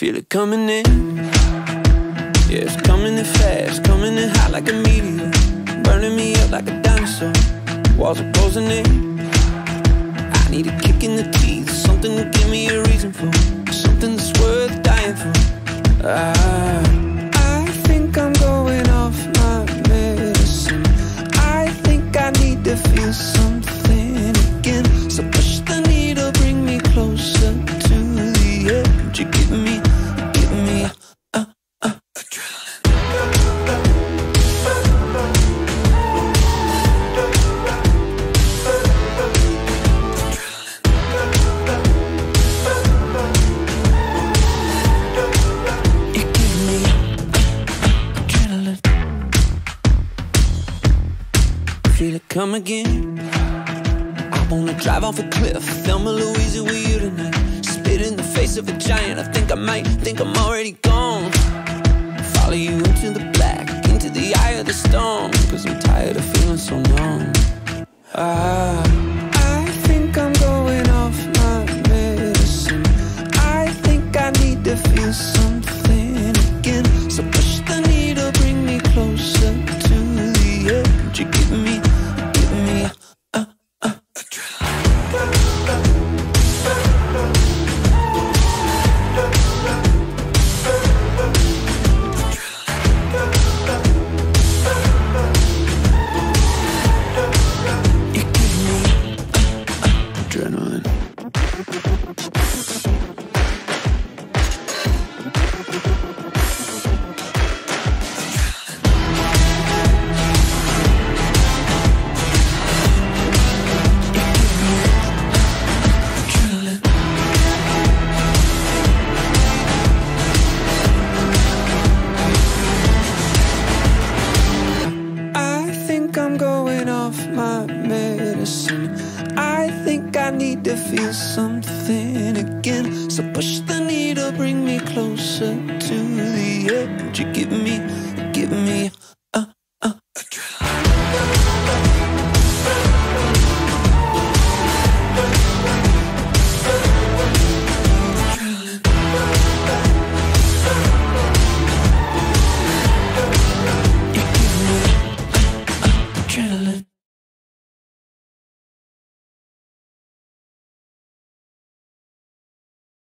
Feel it coming in. Yeah, it's coming in fast, coming in hot like a meteor. Burning me up like a dinosaur. Walls are closing in. I need a kick in the teeth, something to give me a reason for. Something that's worth dying for. Ah, I Feel it come again. I wanna drive off a cliff. Thelma Louise with you tonight. Spit in the face of a giant. I think I might think I'm already gone. Follow you into the black, into the eye of the storm. Cause I'm tired of feeling so numb. Ah, I think I'm going off my medicine. I think I need to feel something again. So push the needle, bring me closer to the edge. Give me, think I'm going off my medicine. I think I need to feel something again. So push the needle, bring me closer to the edge. You give me, give me